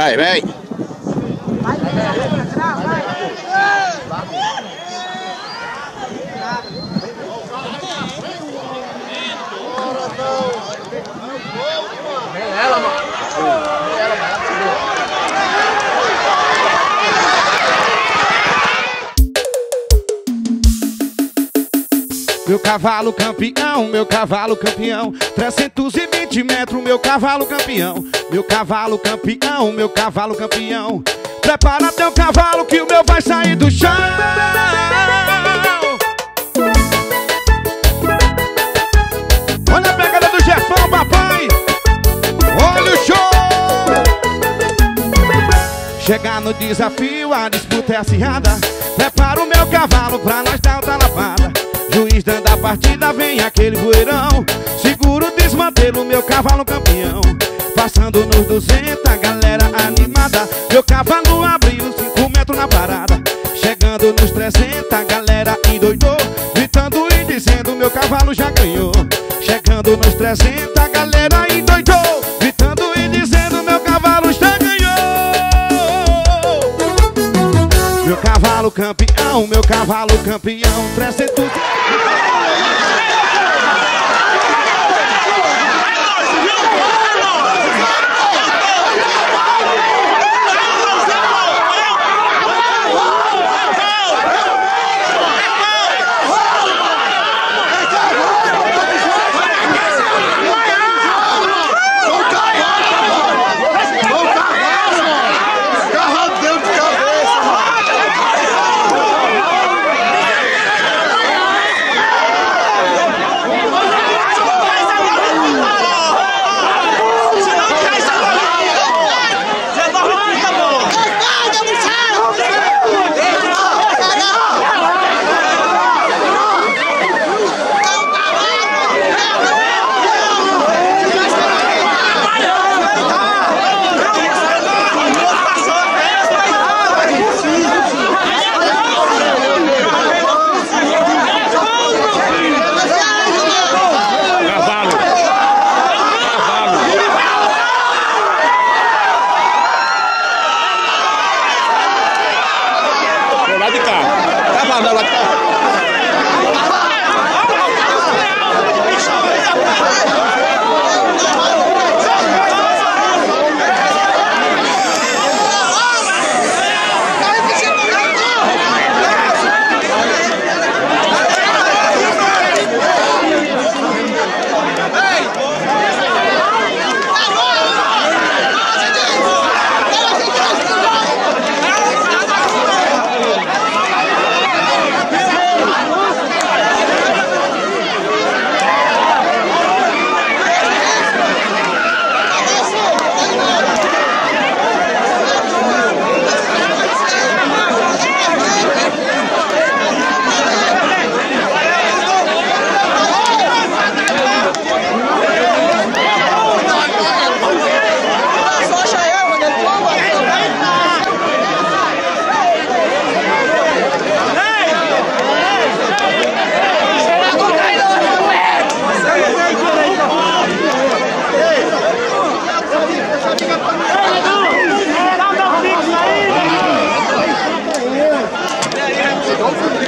Aí, vem. Ela, mano. Meu cavalo campeão, meu cavalo campeão. 320 metros, meu cavalo campeão. Meu cavalo campeão, meu cavalo campeão. Prepara teu cavalo que o meu vai sair do chão. Olha a pegada do Jefão, papai. Olha o show. Chegar no desafio, a disputa é acirrada. Prepara o meu cavalo pra nós dar outra lapada Juiz dando a partida, vem aquele bueirão. Seguro desmantelo, meu cavalo campeão. Passando nos 200, a galera animada. Meu cavalo abriu 5 metros na parada. Chegando nos 300, a galera endoidou. Gritando e dizendo, meu cavalo já ganhou. Chegando nos 300, a galera endoidou cavalo campeão, meu cavalo campeão 300 Carro Don't forget.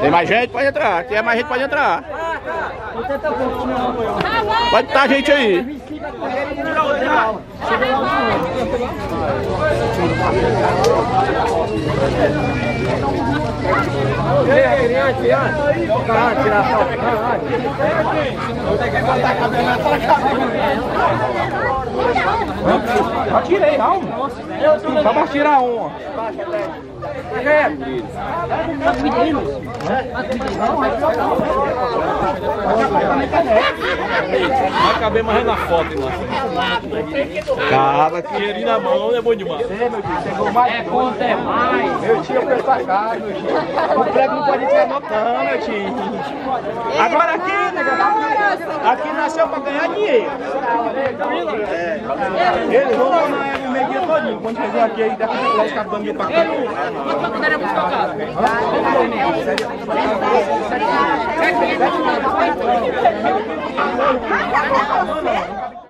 Tem mais gente? Pode entrar. Quem é mais gente pode entrar. Pode estar gente aí. Tirei, calma. Só pra tirar um, ó. Vai caber mais na foto, irmão. Cara, Dinheirinho na mão é bom demais. é conta é mais. Meu tio, eu fui pra cá, meu tio. O prego não pode ser notando, meu tio. Agora aqui, nega, aqui nasceu pra ganhar dinheiro. É. Eles vão no meio dia todinho. Quando chegar aqui, deve lá os cabos pra cá. Quando era muito tocado. Não, não.